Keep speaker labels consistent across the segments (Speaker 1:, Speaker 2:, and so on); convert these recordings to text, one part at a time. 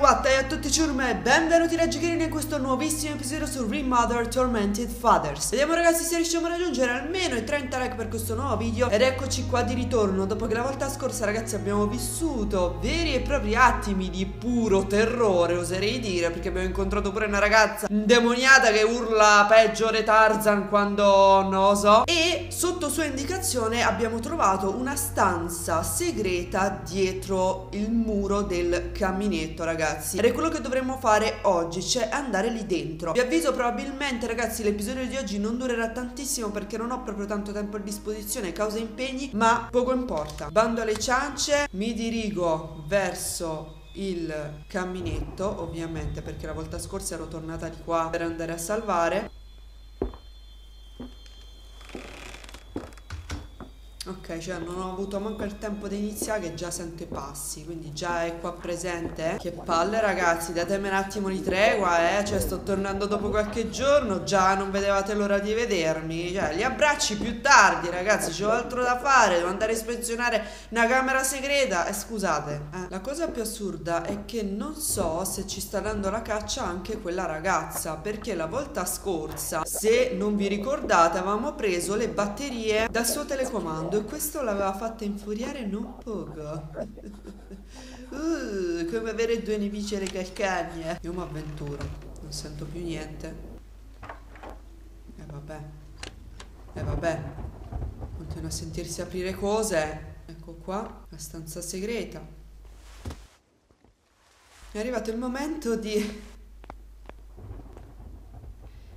Speaker 1: what? E a tutti ciurme, benvenuti da Gigherini in questo nuovissimo episodio su Remother Tormented Fathers. Vediamo ragazzi se riusciamo a raggiungere almeno i 30 like per questo nuovo video Ed eccoci qua di ritorno, dopo che la volta scorsa ragazzi abbiamo vissuto veri e propri attimi di puro terrore Oserei dire, perché abbiamo incontrato pure una ragazza indemoniata che urla peggio di Tarzan quando non lo so. E sotto sua indicazione abbiamo trovato una stanza segreta dietro il muro del caminetto ragazzi Ed è quello che dovremmo fare oggi Cioè andare lì dentro. Vi avviso probabilmente ragazzi l'episodio di oggi non durerà tantissimo Perché non ho proprio tanto tempo a disposizione Causa impegni ma poco importa. Bando alle ciance Mi dirigo verso il caminetto ovviamente perché la volta scorsa ero tornata di qua per andare a salvare Ok, cioè non ho avuto manco il tempo di iniziare che già sento i passi, quindi già è qua presente. Che palle ragazzi, datemi un attimo di tregua, eh, cioè sto tornando dopo qualche giorno, già non vedevate l'ora di vedermi. Cioè, li abbracci più tardi ragazzi, c'ho altro da fare, devo andare a ispezionare una camera segreta. Eh, scusate, eh. La cosa più assurda è che non so se ci sta dando la caccia anche quella ragazza, perché la volta scorsa, se non vi ricordate, avevamo preso le batterie dal suo telecomando e questo l'aveva fatta infuriare non poco. uh, come avere due nemici alle calcagne. Io mi avventuro, non sento più niente. E eh, vabbè. E eh, vabbè. Continua a sentirsi aprire cose. Ecco qua, la stanza segreta. È arrivato il momento di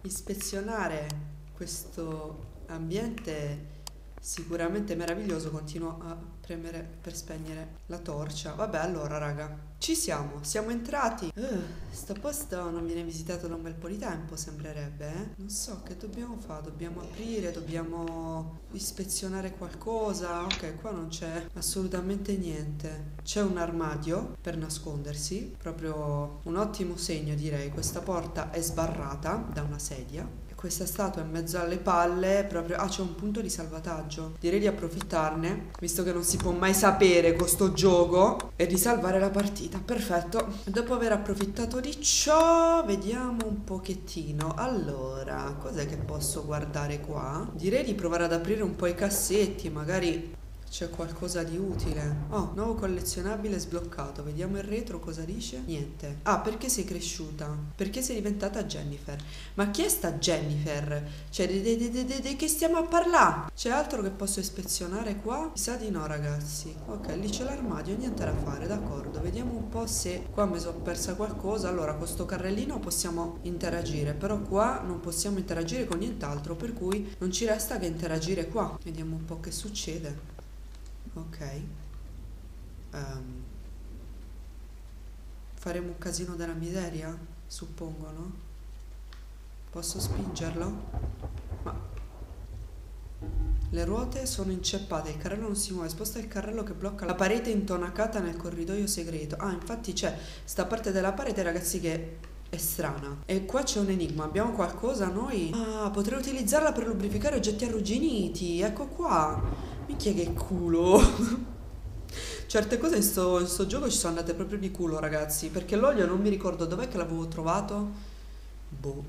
Speaker 1: ispezionare questo ambiente sicuramente meraviglioso continuo a premere per spegnere la torcia. Vabbè allora raga ci siamo siamo entrati. Uh, sto posto non viene visitato da un bel po' di tempo sembrerebbe eh? non so che dobbiamo fare? Dobbiamo aprire dobbiamo ispezionare qualcosa? Ok qua non c'è assolutamente niente. C'è un armadio per nascondersi proprio un ottimo segno direi. Questa porta è sbarrata da una sedia questa statua in mezzo alle palle proprio ah c'è un punto di salvataggio. Direi di approfittarne visto che non si può mai sapere con sto gioco e di salvare la partita. Perfetto. Dopo aver approfittato di ciò vediamo un pochettino. Allora cos'è che posso guardare qua? Direi di provare ad aprire un po' i cassetti magari c'è qualcosa di utile. Oh, nuovo collezionabile sbloccato. Vediamo il retro cosa dice. Niente. Ah, perché sei cresciuta? Perché sei diventata Jennifer? Ma chi è sta Jennifer? Cioè, di, di, di, di che stiamo a parlare? C'è altro che posso ispezionare qua? Sa di no, ragazzi. Ok, lì c'è l'armadio, niente da fare, d'accordo. Vediamo un po' se qua mi sono persa qualcosa. Allora, con sto carrellino possiamo interagire, però qua non possiamo interagire con nient'altro, per cui non ci resta che interagire qua. Vediamo un po' che succede ok um, faremo un casino della miseria suppongo no posso spingerlo ma le ruote sono inceppate, il carrello non si muove, sposta il carrello che blocca la parete intonacata nel corridoio segreto. Ah, infatti c'è sta parte della parete, ragazzi, che è strana. E qua c'è un enigma, abbiamo qualcosa noi? Ah, potrei utilizzarla per lubrificare oggetti arrugginiti, ecco qua. Minchia che culo. Certe cose in sto, in sto, gioco ci sono andate proprio di culo, ragazzi. Perché l'olio non mi ricordo dov'è che l'avevo trovato. Boh.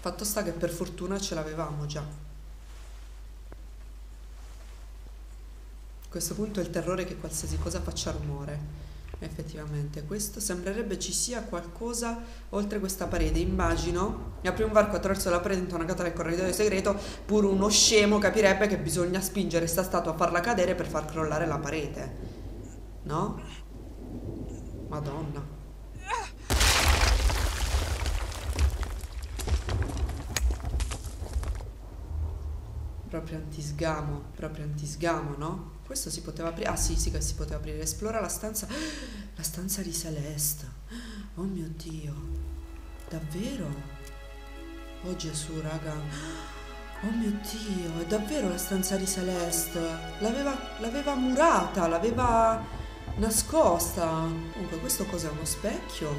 Speaker 1: Fatto sta che per fortuna ce l'avevamo già. A questo punto il terrore è che qualsiasi cosa faccia rumore effettivamente questo sembrerebbe ci sia qualcosa oltre questa parete immagino e apri un varco attraverso la parete intonacata nel corridoio segreto pure uno scemo capirebbe che bisogna spingere sta statua a farla cadere per far crollare la parete no? madonna proprio antisgamo proprio antisgamo no? Questo si poteva aprire. Ah sì, sì che si poteva aprire. Esplora la stanza. La stanza di Celeste. Oh mio Dio. Davvero? Oh Gesù, raga. Oh mio Dio, è davvero la stanza di Celeste. L'aveva, murata, l'aveva nascosta. Comunque, questo cos'è? Uno specchio?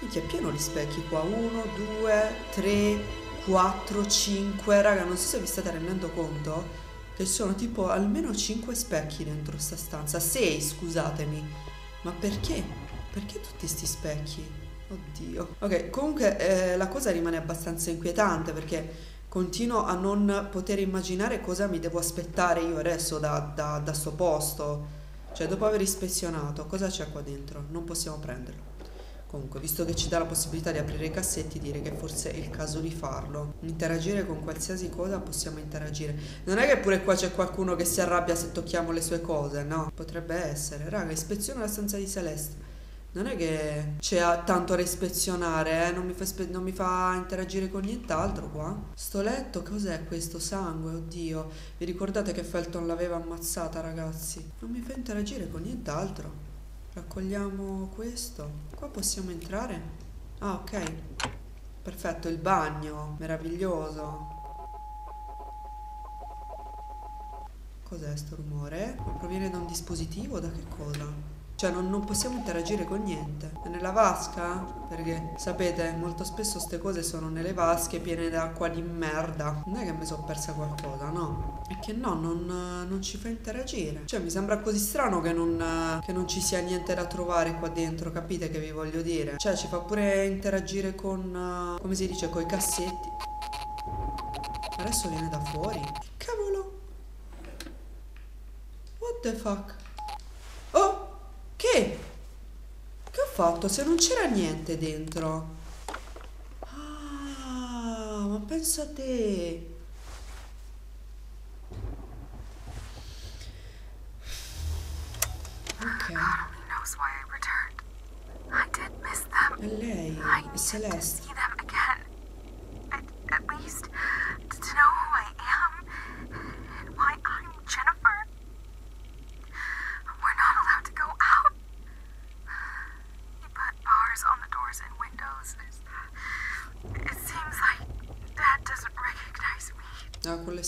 Speaker 1: Minchia, è pieno di specchi qua. Uno, due, tre, quattro, cinque. Raga, non so se vi state rendendo conto che sono tipo almeno 5 specchi dentro sta stanza 6 scusatemi ma perché? Perché tutti sti specchi? Oddio. Ok, comunque eh, la cosa rimane abbastanza inquietante perché continuo a non poter immaginare cosa mi devo aspettare io adesso da, da, da sto posto. Cioè, dopo aver ispezionato, cosa c'è qua dentro? Non possiamo prenderlo. Comunque, visto che ci dà la possibilità di aprire i cassetti, direi che forse è il caso di farlo. Interagire con qualsiasi cosa possiamo interagire. Non è che pure qua c'è qualcuno che si arrabbia se tocchiamo le sue cose, no? Potrebbe essere. Raga, ispeziona la stanza di Celeste. Non è che c'è tanto da ispezionare, eh? non, mi fa non mi fa interagire con nient'altro qua. Sto letto, cos'è questo sangue? Oddio. Vi ricordate che Felton l'aveva ammazzata, ragazzi? Non mi fa interagire con nient'altro. Raccogliamo questo. Qua possiamo entrare? Ah, ok. Perfetto, il bagno. Meraviglioso. Cos'è sto rumore? Proviene da un dispositivo? Da che cosa? Cioè non, non, possiamo interagire con niente. È nella vasca? Perché sapete, molto spesso queste cose sono nelle vasche piene d'acqua di merda. Non è che mi sono persa qualcosa, no? È che no, non, non, ci fa interagire. Cioè mi sembra così strano che non, che non ci sia niente da trovare qua dentro, capite che vi voglio dire? Cioè ci fa pure interagire con, come si dice, con i cassetti. Adesso viene da fuori. Cavolo! What the fuck? Che? Che ho fatto? Se non c'era niente dentro. Ah, ma pensa a te. Ok. È lei, è Celeste.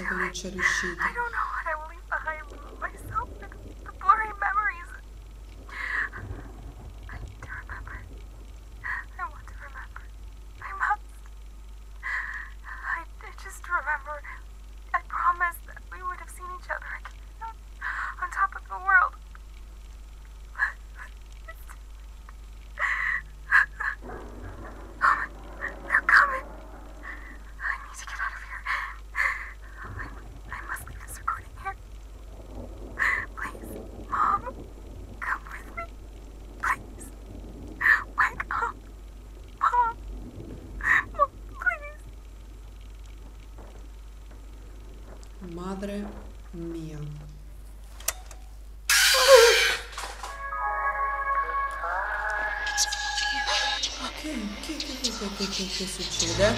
Speaker 2: I don't know what I will leave behind myself with the blurry memories. I need to remember. I want to remember. I must. I, I just remember.
Speaker 1: Madre mia. Che, che, che, che, succede?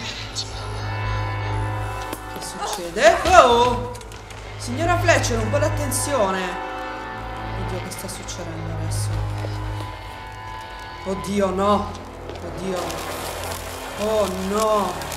Speaker 1: Che succede? Oh! Signora Fletcher, un po' d'attenzione! Oddio, che sta succedendo adesso? Oddio, no! Oddio! Oh no!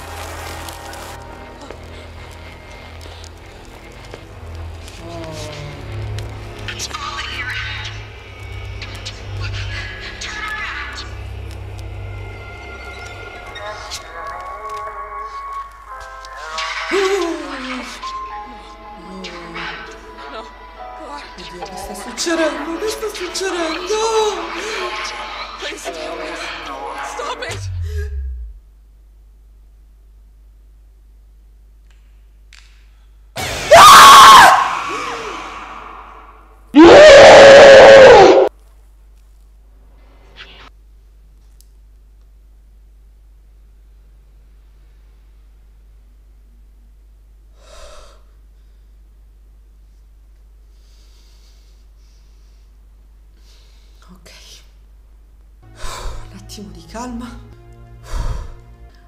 Speaker 1: Calma.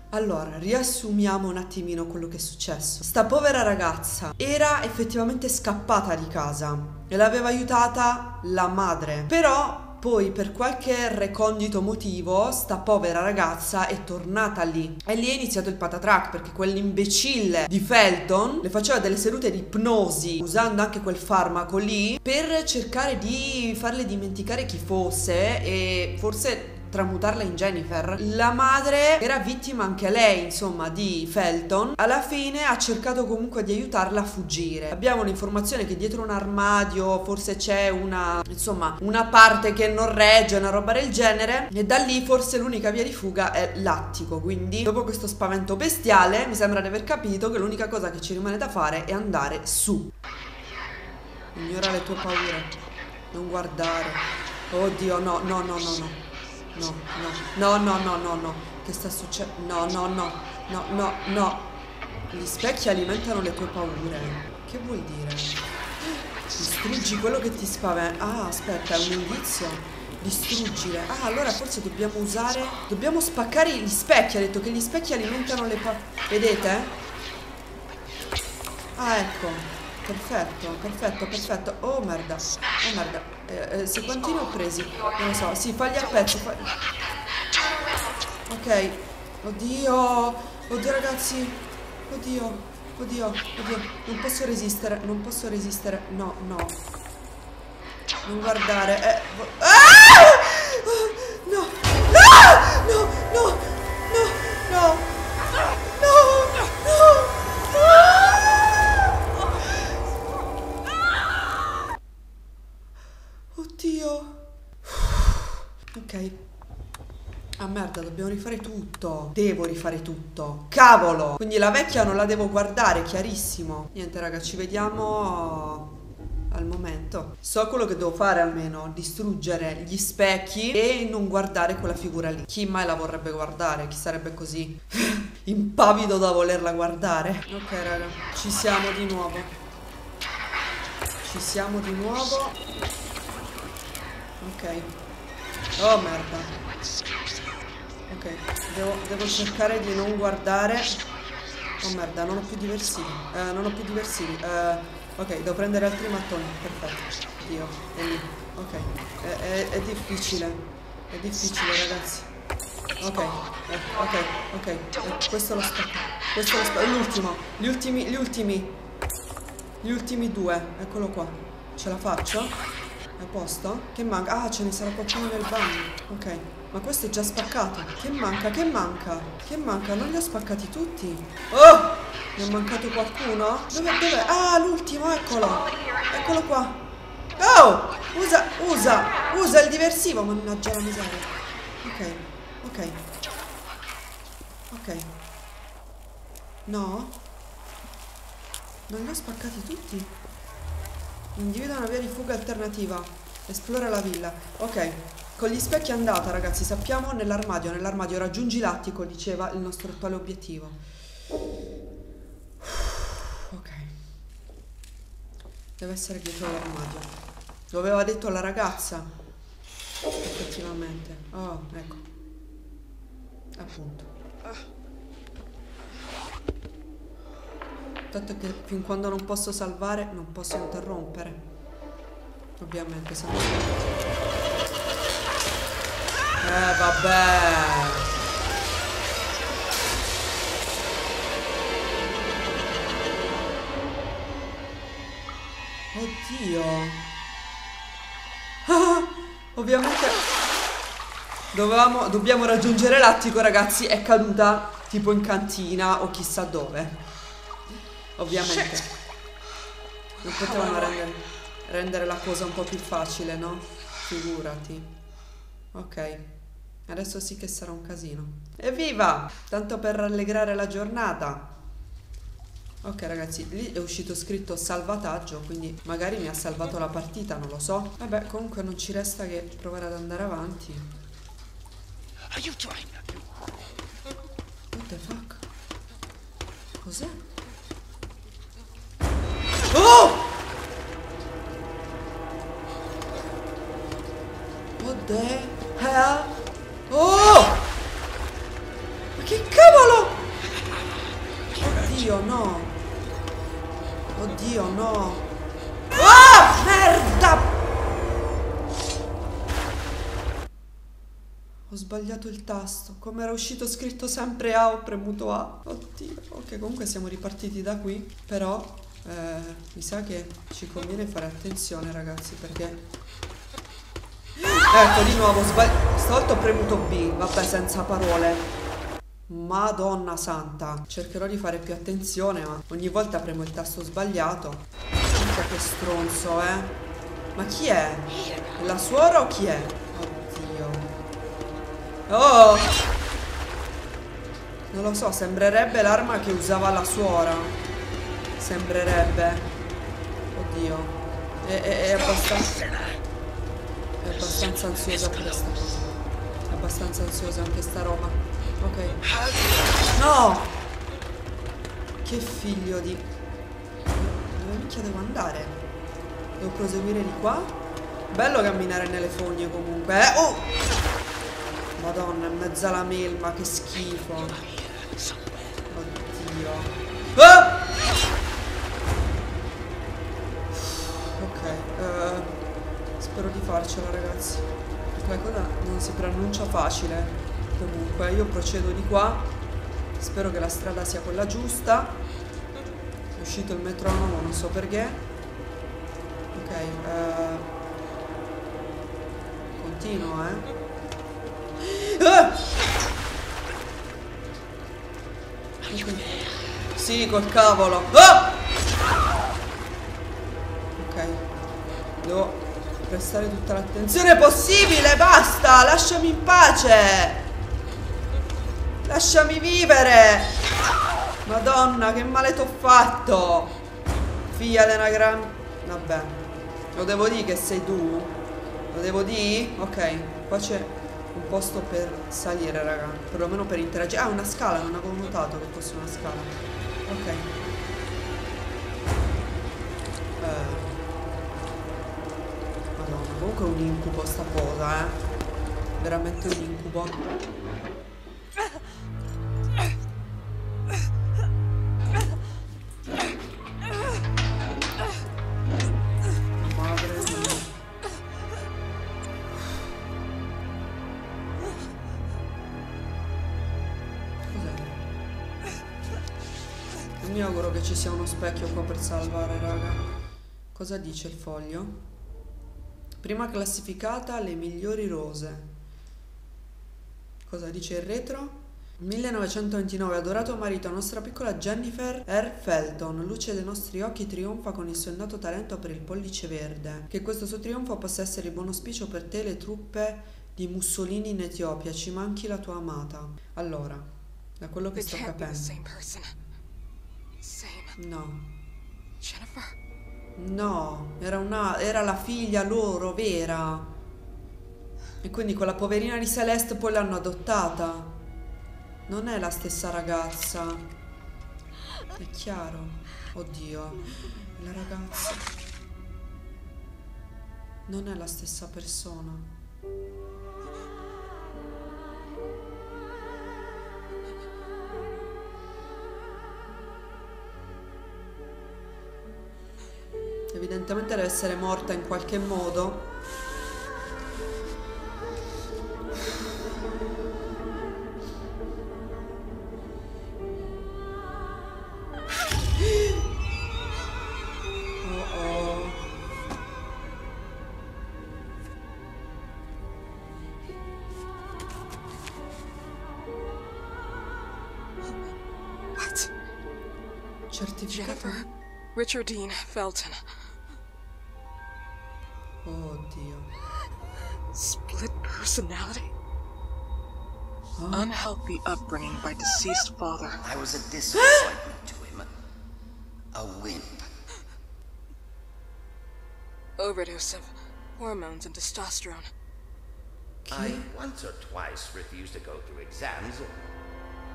Speaker 1: Allora, riassumiamo un attimino quello che è successo. Sta povera ragazza era effettivamente scappata di casa e l'aveva aiutata la madre. Però poi per qualche recondito motivo sta povera ragazza è tornata lì e lì è iniziato il patatrack perché quell'imbecille di Felton le faceva delle sedute di ipnosi usando anche quel farmaco lì per cercare di farle dimenticare chi fosse e forse tramutarla in Jennifer. La madre era vittima anche lei, insomma, di Felton. Alla fine ha cercato comunque di aiutarla a fuggire. Abbiamo l'informazione che dietro un armadio forse c'è una, insomma, una parte che non regge, una roba del genere. E da lì forse l'unica via di fuga è l'attico. Quindi, dopo questo spavento bestiale, mi sembra di aver capito che l'unica cosa che ci rimane da fare è andare su. Ignora le tue paure. Non guardare. Oddio, no, no, no, no, no. No, no, no, no, no, no. Che sta succedendo? No, no, no, no, no, no. Gli specchi alimentano le tue paure. Che vuol dire? Distruggi quello che ti spaventa. Ah, aspetta, è un indizio. Distruggere. Ah, allora forse dobbiamo usare. Dobbiamo spaccare gli specchi. Ha detto che gli specchi alimentano le paure. Vedete? Ah, ecco. Perfetto, perfetto, perfetto. Oh merda, oh merda. Eh, eh, se quanti ho presi? Non lo so. Sì, fagli a pezzi. Fa... Ok. Oddio. Oddio ragazzi. Oddio. Oddio. Oddio. Non posso resistere. Non posso resistere. No, no. Non guardare. Eh. Ah! No. No, no, no, no. No, no. Oddio. Ok. Ah merda, dobbiamo rifare tutto. Devo rifare tutto. Cavolo! Quindi la vecchia non la devo guardare, chiarissimo. Niente, raga, ci vediamo al momento. So quello che devo fare almeno, distruggere gli specchi e non guardare quella figura lì. Chi mai la vorrebbe guardare? Chi sarebbe così impavido da volerla guardare? Ok, raga, ci siamo di nuovo. Ci siamo di nuovo. Ok. Oh merda. Ok, devo, devo, cercare di non guardare. Oh merda, non ho più diversivi. Uh, non ho più diversivi. Uh, ok, devo prendere altri mattoni. Perfetto. Dio, è lì. Ok. È, è, è difficile. È difficile, ragazzi. Ok, eh, ok, ok. Eh, questo lo spacco. Questo lo spacco. L'ultimo. Gli ultimi, gli ultimi. Gli ultimi due. Eccolo qua. Ce la faccio? A posto? Che manca? Ah, ce ne sarà qualcuno nel bagno. Ok. Ma questo è già spaccato. Che manca? Che manca? Che manca? Non li ho spaccati tutti. Oh! Ne è mancato qualcuno? Dove? Dove? Ah, l'ultimo, eccolo. Eccolo qua. Oh! Usa, usa, usa il diversivo. Mannaggia la miseria. Ok, ok. Ok. No? Non li ho spaccati tutti? Individua una via di fuga alternativa. Esplora la villa. Ok. Con gli specchi è andata, ragazzi. Sappiamo nell'armadio. Nell'armadio raggiungi l'attico, diceva il nostro attuale obiettivo. Ok. Deve essere dietro l'armadio. Lo aveva detto la ragazza. Effettivamente. Oh, ecco. Appunto. Tanto che fin quando non posso salvare non posso interrompere. Ovviamente se no... Eh vabbè. Oddio. Ah, ovviamente dovevamo, dobbiamo raggiungere l'attico ragazzi. È caduta tipo in cantina o chissà dove. Ovviamente. Non potevano rendere. rendere la cosa un po' più facile, no? Figurati. Ok. Adesso sì che sarà un casino. Evviva! Tanto per rallegrare la giornata. Ok ragazzi, lì è uscito scritto salvataggio, quindi magari mi ha salvato la partita, non lo so. Vabbè, comunque non ci resta che provare ad andare avanti. What the fuck? Cos'è? Oh! Sbagliato il tasto. Come era uscito scritto sempre A, ho premuto A. Oddio. Ok, comunque siamo ripartiti da qui. Però eh, mi sa che ci conviene fare attenzione, ragazzi, perché... Ecco, di nuovo, sbag- stavolta ho premuto B. Vabbè, senza parole. Madonna santa. Cercherò di fare più attenzione, ma ogni volta premo il tasto sbagliato. Minchia che stronzo, eh. Ma chi? È la suora o chi è? Oh! Non lo so, sembrerebbe l'arma che usava la suora. Sembrerebbe. Oddio. È, è, è abbastanza. È abbastanza ansiosa questa cosa. È abbastanza ansiosa anche sta roba. Ok. No! Che figlio di. Dove minchia devo andare? Devo proseguire di qua? Bello camminare nelle fogne comunque. Eh? Oh! Madonna, in mezzo alla melma, che schifo. Oddio. Ah! Ok, eh, spero di farcela ragazzi. Perché la cosa non si preannuncia facile. Comunque, io procedo di qua. Spero che la strada sia quella giusta. È uscito il metronomo, non so perché. Ok, eh, continuo, eh. Sì, col cavolo. Ah! Ok. Devo prestare tutta l'attenzione possibile. Basta, lasciami in pace. Lasciami vivere. Madonna, che male t'ho fatto. Figlia di una gran... Vabbè. Lo devo dire che sei tu? Lo devo dire? Ok, qua c'è un posto per salire, raga. Perlomeno per interagire. Ah, una scala, non avevo notato che fosse una scala. Ok. Eh. Madonna, comunque è un incubo sta cosa, eh. Veramente un incubo. Mi auguro che ci sia uno specchio qua per salvare, raga. Cosa dice il foglio? Prima classificata le migliori rose. Cosa dice il retro? 1929, adorato marito, nostra piccola Jennifer R. Felton, luce dei nostri occhi, trionfa con il suo innato talento per il pollice verde. Che questo suo trionfo possa essere il buon auspicio per te e le truppe di Mussolini in Etiopia. Ci manchi la tua amata. Allora, da quello che sto capendo. No,
Speaker 3: Jennifer?
Speaker 1: no, era, una, era la figlia loro, vera. E quindi quella poverina di Celeste poi l'hanno adottata. Non è la stessa ragazza. È chiaro. Oddio, la ragazza. Non è la stessa persona. Evidentemente deve essere morta in qualche modo. Oh oh.
Speaker 3: Jennifer Richardine Felton.
Speaker 1: Oddio.
Speaker 3: Split personality.
Speaker 1: Ah.
Speaker 3: Unhealthy upbringing by deceased father.
Speaker 4: I was a disappointment to him. A wimp.
Speaker 3: Overdose of hormones and testosterone.
Speaker 4: I once or twice refused to go through exams.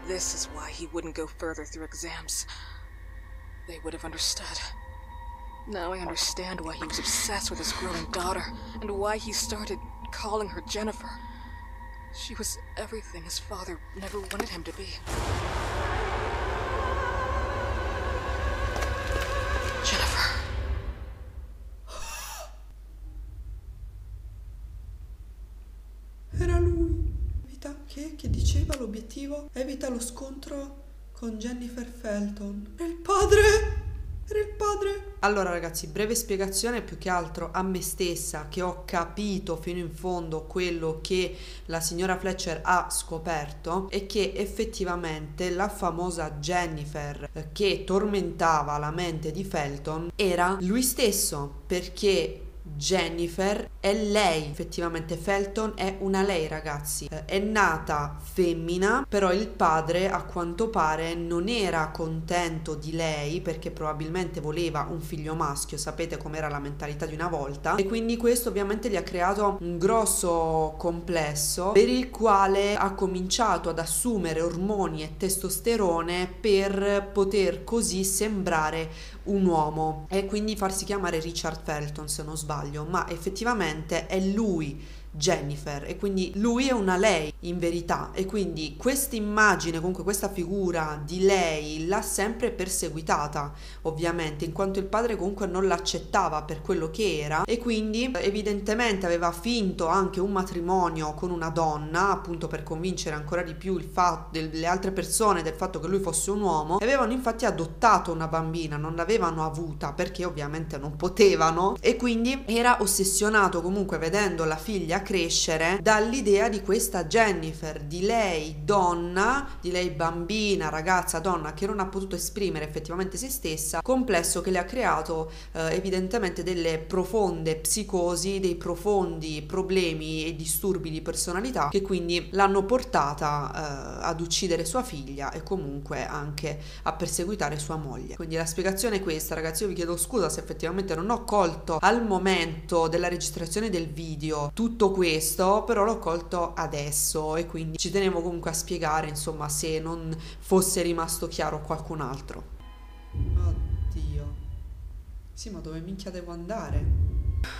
Speaker 3: This is why he wouldn't go further through exams. They would have understood. Now I understand why he was obsessed with his growing daughter, and why he started calling her Jennifer. She was everything his father never wanted him to be. Jennifer.
Speaker 1: Era lui. Evita che? Che diceva l'obiettivo? Evita lo scontro con Jennifer Felton. Era il padre! Era il padre! Allora ragazzi, breve spiegazione più che altro a me stessa che ho capito fino in fondo quello che la signora Fletcher ha scoperto è che effettivamente la famosa Jennifer eh, che tormentava la mente di Felton era lui stesso perché Jennifer è lei, effettivamente Felton è una lei ragazzi, Eh, è nata femmina, però il padre a quanto pare non era contento di lei perché probabilmente voleva un figlio maschio, sapete com'era la mentalità di una volta e quindi questo ovviamente gli ha creato un grosso complesso per il quale ha cominciato ad assumere ormoni e testosterone per poter così sembrare un uomo. E quindi farsi chiamare Richard Felton se non sbaglio, ma effettivamente è lui Jennifer e quindi lui è una lei in verità e quindi questa immagine comunque questa figura di lei l'ha sempre perseguitata ovviamente in quanto il padre comunque non l'accettava per quello che era e quindi evidentemente aveva finto anche un matrimonio con una donna appunto per convincere ancora di più il fatto delle altre persone del fatto che lui fosse un uomo e avevano infatti adottato una bambina non l'avevano avuta perché ovviamente non potevano e quindi era ossessionato comunque vedendo la figlia crescere dall'idea di questa Jennifer, di lei donna, di lei bambina, ragazza, donna che non ha potuto esprimere effettivamente se stessa, complesso che le ha creato eh, evidentemente delle profonde psicosi, dei profondi problemi e disturbi di personalità che quindi l'hanno portata eh, ad uccidere sua figlia e comunque anche a perseguitare sua moglie. Quindi la spiegazione è questa, ragazzi, io vi chiedo scusa se effettivamente non ho colto al momento della registrazione del video tutto questo, però l'ho colto adesso e quindi ci tenevo comunque a spiegare, insomma, se non fosse rimasto chiaro qualcun altro. Oddio. Sì, ma dove minchia devo andare?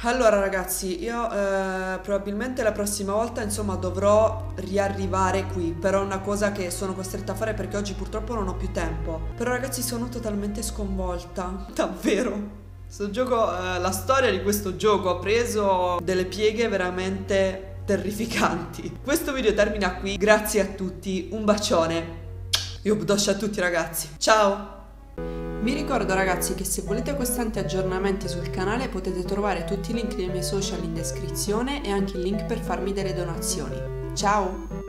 Speaker 1: Allora ragazzi, io eh, probabilmente la prossima volta insomma dovrò riarrivare qui, però è una cosa che sono costretta a fare perché oggi purtroppo non ho più tempo. Però ragazzi sono totalmente sconvolta, davvero. Gioco, eh, la storia di questo gioco ha preso delle pieghe veramente terrificanti. Questo video termina qui, grazie a tutti, un bacione. Io a tutti ragazzi, ciao! Vi ricordo ragazzi che se volete costanti aggiornamenti sul canale potete trovare tutti i link dei miei social in descrizione e anche il link per farmi delle donazioni. Ciao!